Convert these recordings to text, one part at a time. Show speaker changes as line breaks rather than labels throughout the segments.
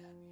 Daniel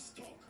I'm.